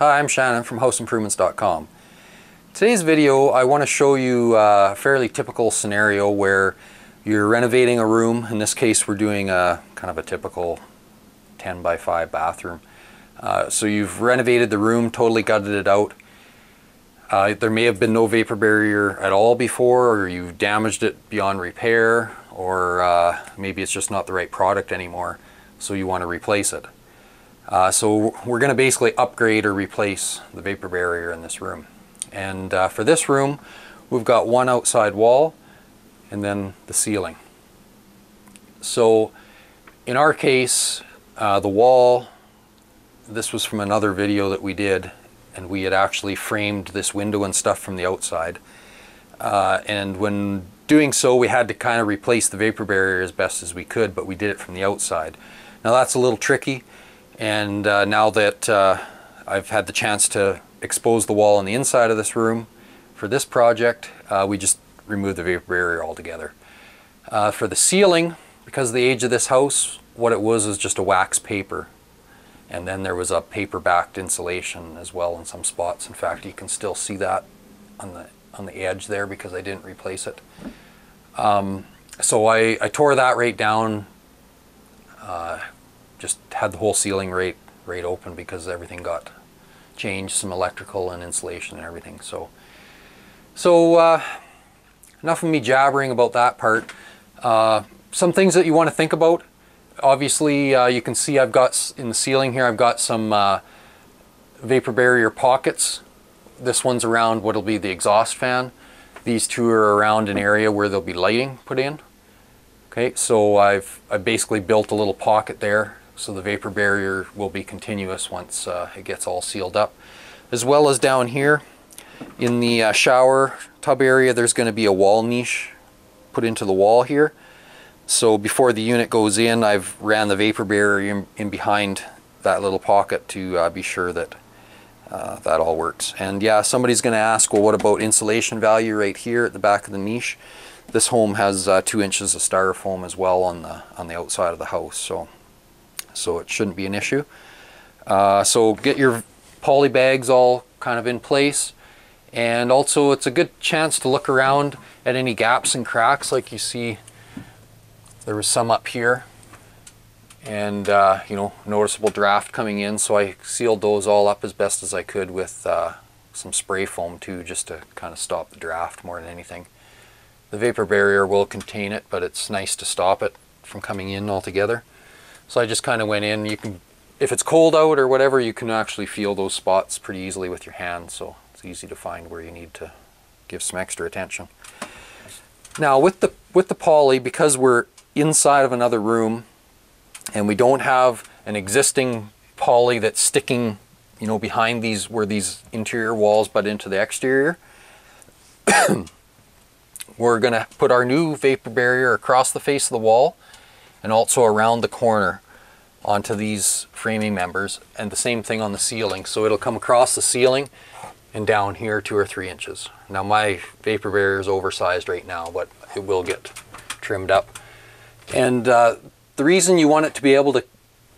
Hi, I'm Shannon from houseimprovements.com. Today's video I want to show you a fairly typical scenario where you're renovating a room. In this case we're doing a kind of a typical 10 by 5 bathroom. Uh, so you've renovated the room, totally gutted it out. Uh, there may have been no vapor barrier at all before or you've damaged it beyond repair or uh, maybe it's just not the right product anymore so you want to replace it. Uh, so we're going to basically upgrade or replace the vapor barrier in this room. And uh, for this room, we've got one outside wall and then the ceiling. So in our case, uh, the wall, this was from another video that we did, and we had actually framed this window and stuff from the outside. Uh, and when doing so, we had to kind of replace the vapor barrier as best as we could, but we did it from the outside. Now that's a little tricky and uh, now that uh, I've had the chance to expose the wall on the inside of this room for this project, uh, we just removed the vapor barrier altogether. Uh, for the ceiling, because of the age of this house, what it was was just a wax paper. And then there was a paper backed insulation as well in some spots. In fact, you can still see that on the, on the edge there because I didn't replace it. Um, so I, I tore that right down, uh, just had the whole ceiling right right open because everything got changed, some electrical and insulation and everything. So, so uh, enough of me jabbering about that part. Uh, some things that you want to think about. Obviously, uh, you can see I've got in the ceiling here. I've got some uh, vapor barrier pockets. This one's around what'll be the exhaust fan. These two are around an area where there'll be lighting put in. Okay, so I've I basically built a little pocket there so the vapor barrier will be continuous once uh, it gets all sealed up. As well as down here in the uh, shower tub area there's going to be a wall niche put into the wall here. So before the unit goes in I've ran the vapor barrier in, in behind that little pocket to uh, be sure that uh, that all works. And yeah, somebody's going to ask, well what about insulation value right here at the back of the niche? This home has uh, two inches of styrofoam as well on the on the outside of the house. So so it shouldn't be an issue. Uh, so get your poly bags all kind of in place and also it's a good chance to look around at any gaps and cracks like you see there was some up here and uh, you know noticeable draft coming in so I sealed those all up as best as I could with uh, some spray foam too just to kind of stop the draft more than anything. The vapor barrier will contain it but it's nice to stop it from coming in altogether. So I just kind of went in. You can, if it's cold out or whatever, you can actually feel those spots pretty easily with your hand. So it's easy to find where you need to give some extra attention. Now with the with the poly, because we're inside of another room and we don't have an existing poly that's sticking, you know, behind these where these interior walls butt into the exterior, we're going to put our new vapor barrier across the face of the wall and also around the corner onto these framing members and the same thing on the ceiling. So it'll come across the ceiling and down here two or three inches. Now my vapor barrier is oversized right now, but it will get trimmed up. And uh, the reason you want it to be able to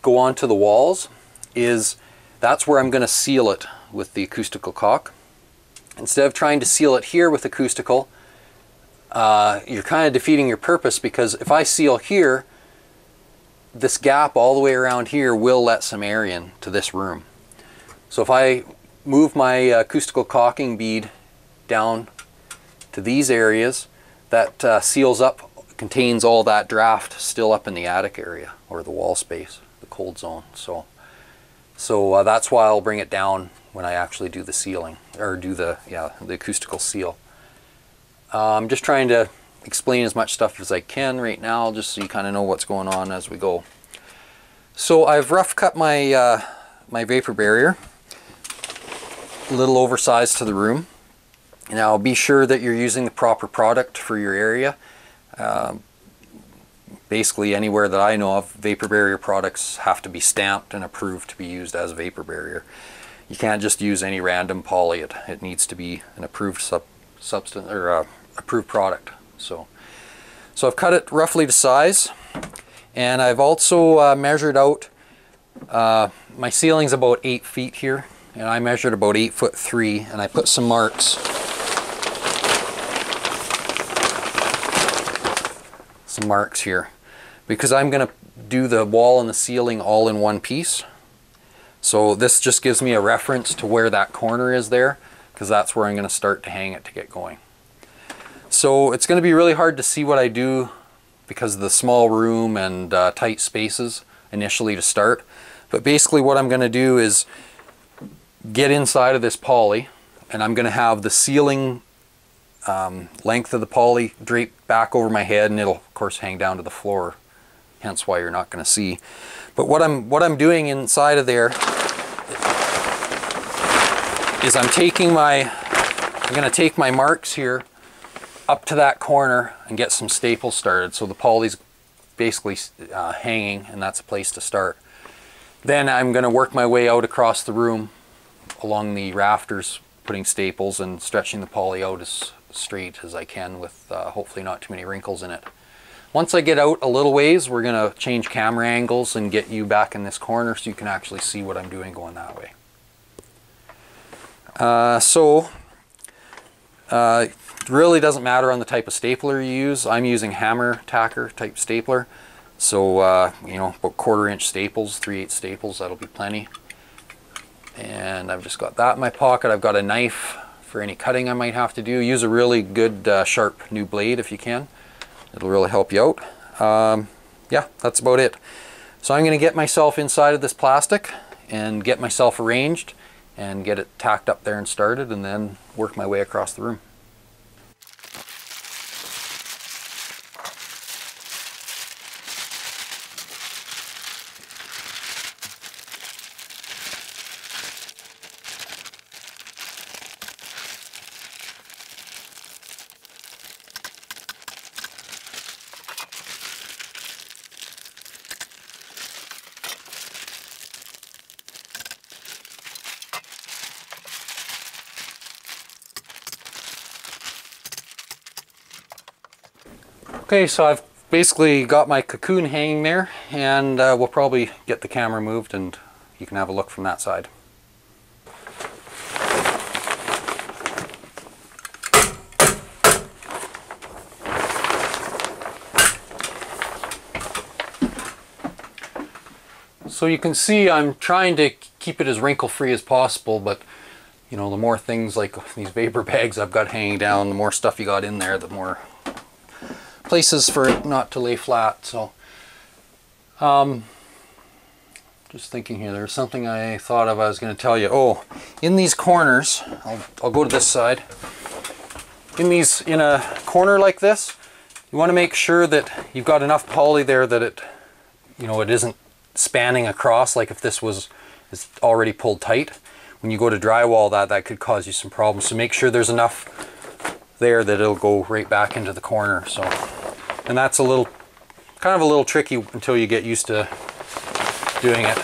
go onto the walls is that's where I'm going to seal it with the acoustical caulk. Instead of trying to seal it here with acoustical, uh, you're kind of defeating your purpose because if I seal here, this gap all the way around here will let some air in to this room. So if I move my acoustical caulking bead down to these areas, that uh, seals up, contains all that draft still up in the attic area or the wall space, the cold zone. So, so uh, that's why I'll bring it down when I actually do the sealing or do the yeah the acoustical seal. Uh, I'm just trying to explain as much stuff as I can right now just so you kind of know what's going on as we go. So I've rough cut my, uh, my vapor barrier, a little oversized to the room. Now be sure that you're using the proper product for your area. Uh, basically anywhere that I know of, vapor barrier products have to be stamped and approved to be used as a vapor barrier. You can't just use any random poly. It, it needs to be an approved sub, substance or uh, approved product. So, so I've cut it roughly to size and I've also uh, measured out uh, my ceiling's about eight feet here and I measured about eight foot three and I put some marks. Some marks here because I'm going to do the wall and the ceiling all in one piece. So this just gives me a reference to where that corner is there because that's where I'm going to start to hang it to get going so it's going to be really hard to see what I do because of the small room and uh, tight spaces initially to start. But basically what I'm going to do is get inside of this poly and I'm going to have the ceiling um, length of the poly draped back over my head and it'll of course hang down to the floor hence why you're not going to see but what I'm what I'm doing inside of there is I'm taking my I'm going to take my marks here up to that corner and get some staples started. So the poly's basically uh, hanging and that's a place to start. Then I'm going to work my way out across the room along the rafters, putting staples and stretching the poly out as straight as I can with uh, hopefully not too many wrinkles in it. Once I get out a little ways, we're going to change camera angles and get you back in this corner so you can actually see what I'm doing going that way. Uh, so, really doesn't matter on the type of stapler you use. I'm using hammer tacker type stapler. So, uh, you know, about quarter inch staples, 3 8 staples, that'll be plenty. And I've just got that in my pocket. I've got a knife for any cutting I might have to do. Use a really good uh, sharp new blade if you can. It'll really help you out. Um, yeah, that's about it. So I'm going to get myself inside of this plastic and get myself arranged and get it tacked up there and started and then work my way across the room. Okay, so I've basically got my cocoon hanging there and uh, we'll probably get the camera moved and you can have a look from that side. So you can see I'm trying to keep it as wrinkle free as possible but you know the more things like these vapor bags I've got hanging down the more stuff you got in there the more places for it not to lay flat. So, um, just thinking here, there's something I thought of I was going to tell you. Oh, in these corners, I'll, I'll go to this side. In these, in a corner like this, you want to make sure that you've got enough poly there that it, you know, it isn't spanning across like if this was is already pulled tight. When you go to drywall that, that could cause you some problems. So make sure there's enough there that it'll go right back into the corner. So and that's a little, kind of a little tricky until you get used to doing it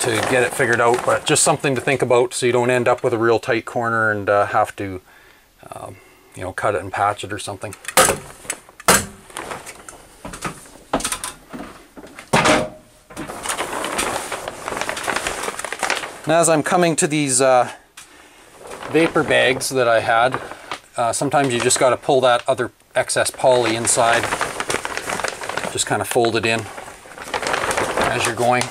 to get it figured out, but just something to think about so you don't end up with a real tight corner and uh, have to, um, you know, cut it and patch it or something. And as I'm coming to these uh, vapor bags that I had, uh, sometimes you just got to pull that other excess poly inside. Just kind of fold it in as you're going.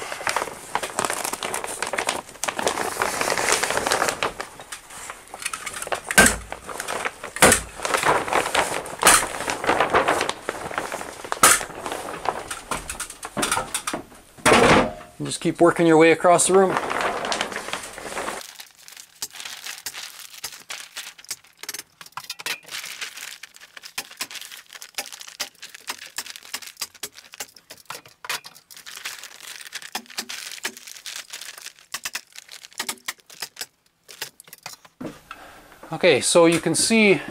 just keep working your way across the room. Okay, so you can see,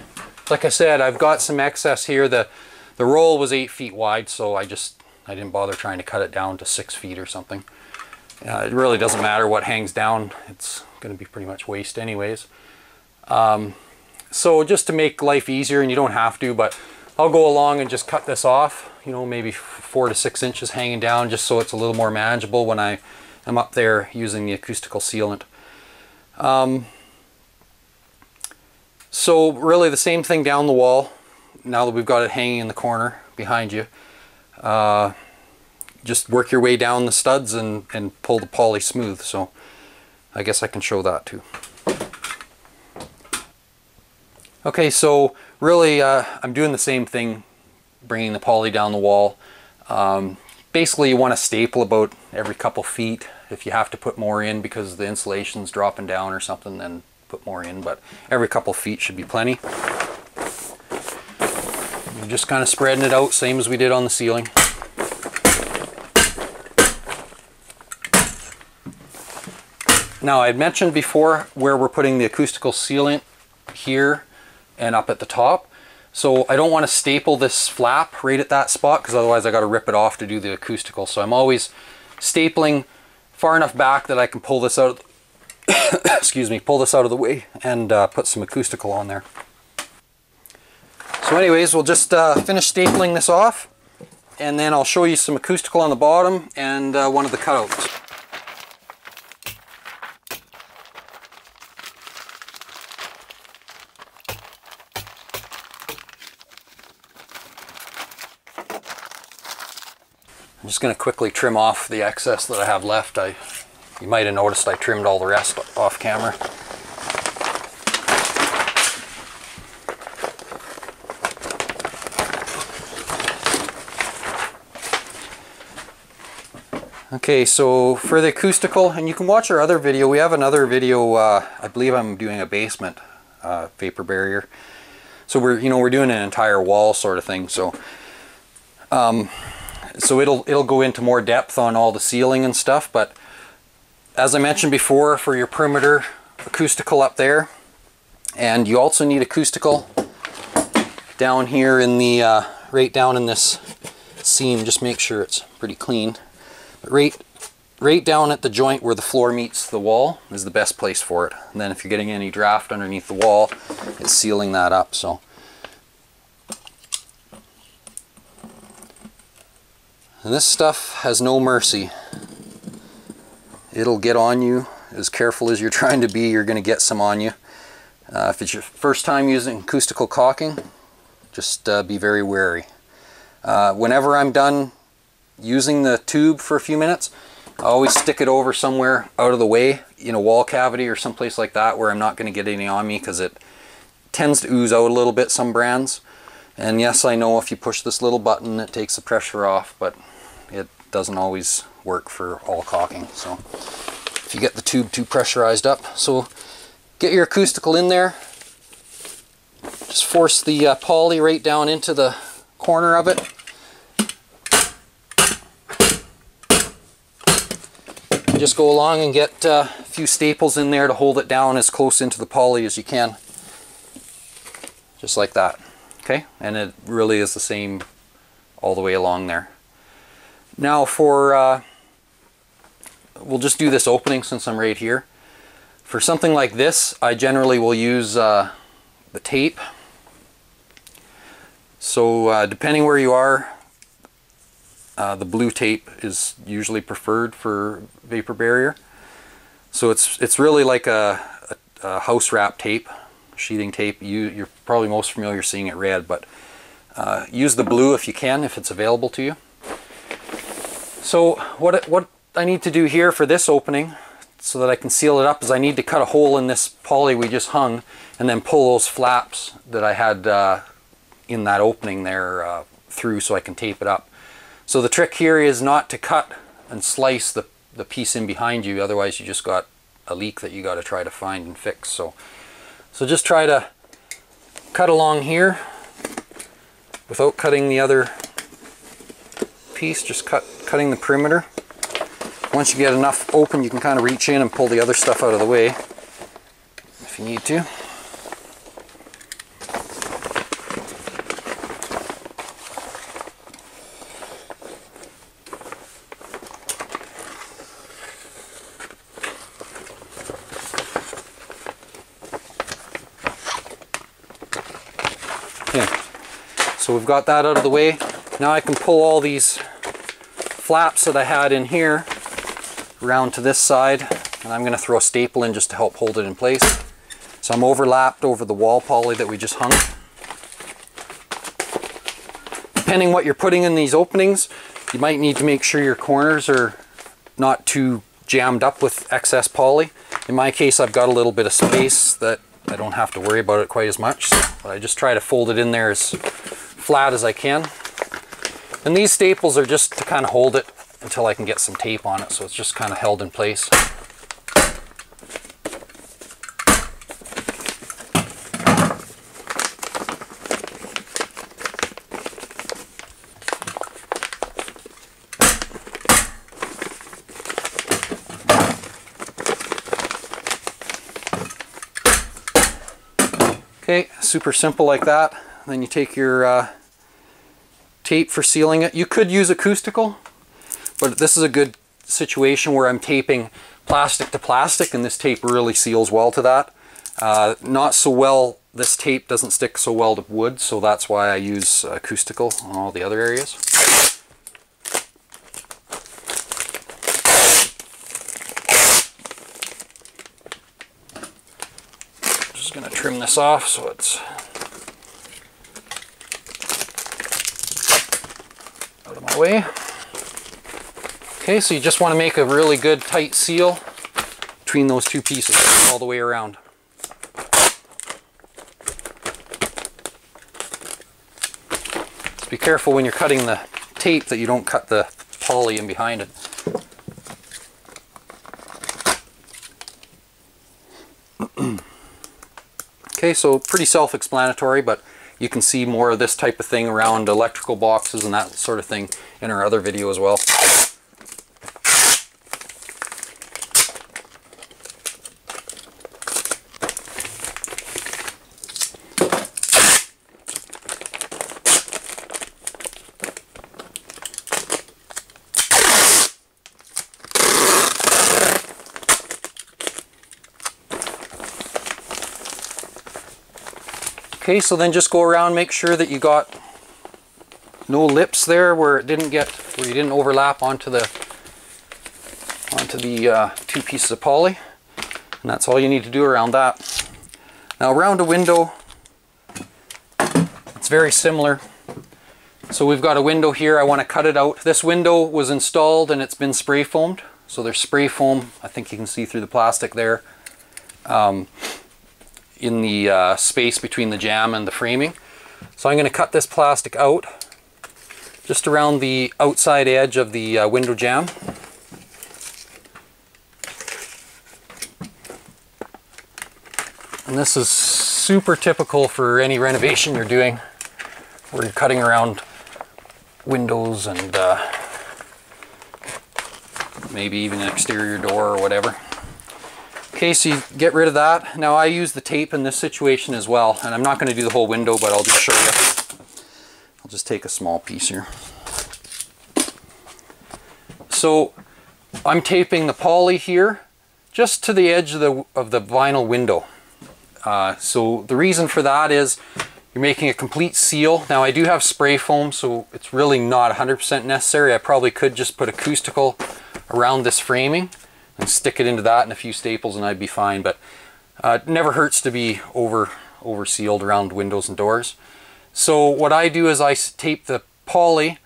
like I said, I've got some excess here. The, the roll was eight feet wide, so I just, I didn't bother trying to cut it down to six feet or something. Uh, it really doesn't matter what hangs down. It's going to be pretty much waste anyways. Um, so just to make life easier, and you don't have to, but I'll go along and just cut this off, you know, maybe four to six inches hanging down just so it's a little more manageable when I I'm up there using the acoustical sealant. Um, so really the same thing down the wall, now that we've got it hanging in the corner behind you. Uh, just work your way down the studs and, and pull the poly smooth. So I guess I can show that too. Okay, so really uh, I'm doing the same thing, bringing the poly down the wall. Um, basically you want to staple about every couple feet. If you have to put more in because the insulation's dropping down or something, then put more in, but every couple feet should be plenty. Just kind of spreading it out, same as we did on the ceiling. Now I had mentioned before where we're putting the acoustical sealant here and up at the top. So I don't want to staple this flap right at that spot because otherwise I got to rip it off to do the acoustical. So I'm always stapling far enough back that I can pull this out, excuse me, pull this out of the way and uh, put some acoustical on there. So anyways, we'll just uh, finish stapling this off and then I'll show you some acoustical on the bottom and uh, one of the cutouts. I'm just going to quickly trim off the excess that I have left. I, you might have noticed I trimmed all the rest off camera. Okay, so for the acoustical, and you can watch our other video, we have another video, uh, I believe I'm doing a basement uh, vapor barrier. So we're, you know, we're doing an entire wall sort of thing, so um, so it'll it'll go into more depth on all the ceiling and stuff but as I mentioned before for your perimeter acoustical up there and you also need acoustical down here in the uh, right down in this seam just make sure it's pretty clean. But right right down at the joint where the floor meets the wall is the best place for it. And then if you're getting any draft underneath the wall it's sealing that up so. And this stuff has no mercy. It'll get on you. As careful as you're trying to be, you're going to get some on you. Uh, if it's your first time using acoustical caulking, just uh, be very wary. Uh, whenever I'm done using the tube for a few minutes, I always stick it over somewhere out of the way, in a wall cavity or someplace like that where I'm not going to get any on me because it tends to ooze out a little bit, some brands. And yes, I know if you push this little button, it takes the pressure off, but it doesn't always work for all caulking. So if you get the tube too pressurized up. So get your acoustical in there. Just force the uh, poly right down into the corner of it. And just go along and get uh, a few staples in there to hold it down as close into the poly as you can. Just like that. Okay, and it really is the same all the way along there. Now for, uh, we'll just do this opening since I'm right here. For something like this, I generally will use uh, the tape. So uh, depending where you are, uh, the blue tape is usually preferred for vapor barrier. So it's it's really like a, a, a house wrap tape, sheathing tape. You, you're probably most familiar seeing it red, but uh, use the blue if you can, if it's available to you. So what, what I need to do here for this opening so that I can seal it up is I need to cut a hole in this poly we just hung and then pull those flaps that I had uh, in that opening there uh, through so I can tape it up. So the trick here is not to cut and slice the, the piece in behind you otherwise you just got a leak that you got to try to find and fix. So, so just try to cut along here without cutting the other piece, just cut cutting the perimeter. Once you get enough open, you can kind of reach in and pull the other stuff out of the way if you need to. So we've got that out of the way. Now I can pull all these flaps that I had in here around to this side and I'm going to throw a staple in just to help hold it in place. So I'm overlapped over the wall poly that we just hung. Depending what you're putting in these openings, you might need to make sure your corners are not too jammed up with excess poly. In my case, I've got a little bit of space that I don't have to worry about it quite as much, but I just try to fold it in there as flat as I can. And these staples are just to kind of hold it until I can get some tape on it, so it's just kind of held in place. Okay, super simple like that. Then you take your uh, tape for sealing it. You could use acoustical, but this is a good situation where I'm taping plastic to plastic and this tape really seals well to that. Uh, not so well, this tape doesn't stick so well to wood, so that's why I use acoustical on all the other areas. Just gonna trim this off so it's out of my way. Okay, so you just want to make a really good tight seal between those two pieces all the way around. Just be careful when you're cutting the tape that you don't cut the poly in behind it. okay, so pretty self-explanatory, but you can see more of this type of thing around electrical boxes and that sort of thing in our other video as well. Okay, so then just go around, make sure that you got no lips there where it didn't get, where you didn't overlap onto the, onto the uh, two pieces of poly. And that's all you need to do around that. Now around a window, it's very similar. So we've got a window here, I want to cut it out. This window was installed and it's been spray foamed. So there's spray foam, I think you can see through the plastic there. Um, in the uh, space between the jamb and the framing. So I'm going to cut this plastic out just around the outside edge of the uh, window jamb. And this is super typical for any renovation you're doing where you're cutting around windows and uh, maybe even an exterior door or whatever. Okay, so you get rid of that. Now I use the tape in this situation as well, and I'm not going to do the whole window, but I'll just show you. I'll just take a small piece here. So I'm taping the poly here just to the edge of the, of the vinyl window. Uh, so the reason for that is you're making a complete seal. Now I do have spray foam, so it's really not 100% necessary. I probably could just put acoustical around this framing and stick it into that and a few staples and I'd be fine. But uh, it never hurts to be over, over sealed around windows and doors. So what I do is I tape the poly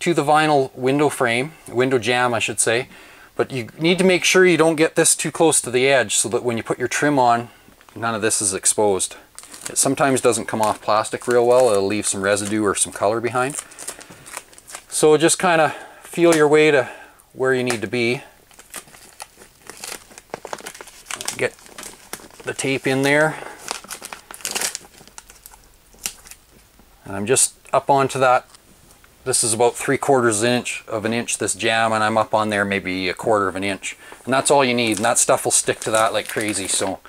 to the vinyl window frame, window jamb I should say, but you need to make sure you don't get this too close to the edge so that when you put your trim on, none of this is exposed. It sometimes doesn't come off plastic real well, it'll leave some residue or some color behind. So just kind of feel your way to where you need to be. The tape in there. And I'm just up onto that. This is about three quarters inch of an inch, this jamb, and I'm up on there maybe a quarter of an inch. And that's all you need, and that stuff will stick to that like crazy. So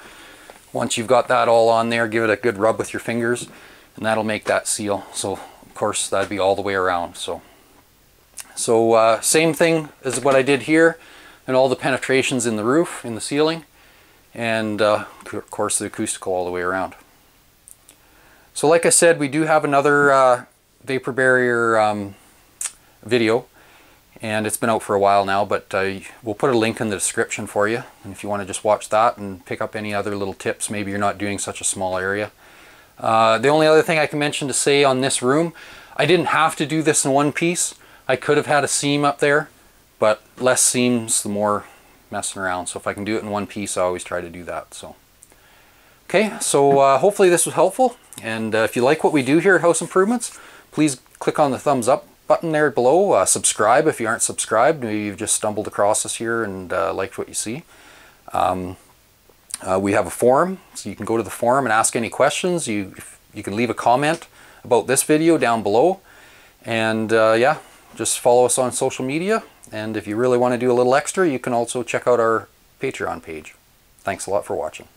once you've got that all on there, give it a good rub with your fingers, and that'll make that seal. So of course, that'd be all the way around. So, so uh, same thing as what I did here, and all the penetrations in the roof, in the ceiling and uh, of course the acoustical all the way around. So like I said, we do have another uh, vapor barrier um, video and it's been out for a while now but uh, we'll put a link in the description for you and if you want to just watch that and pick up any other little tips maybe you're not doing such a small area uh, the only other thing I can mention to say on this room I didn't have to do this in one piece I could have had a seam up there but less seams the more messing around so if I can do it in one piece I always try to do that so okay so uh, hopefully this was helpful and uh, if you like what we do here at House Improvements please click on the thumbs up button there below. Uh, subscribe if you aren't subscribed. Maybe you've just stumbled across us here and uh, liked what you see. Um, uh, we have a forum, so you can go to the forum and ask any questions. You, you can leave a comment about this video down below. And uh, yeah, just follow us on social media. And if you really want to do a little extra, you can also check out our Patreon page. Thanks a lot for watching.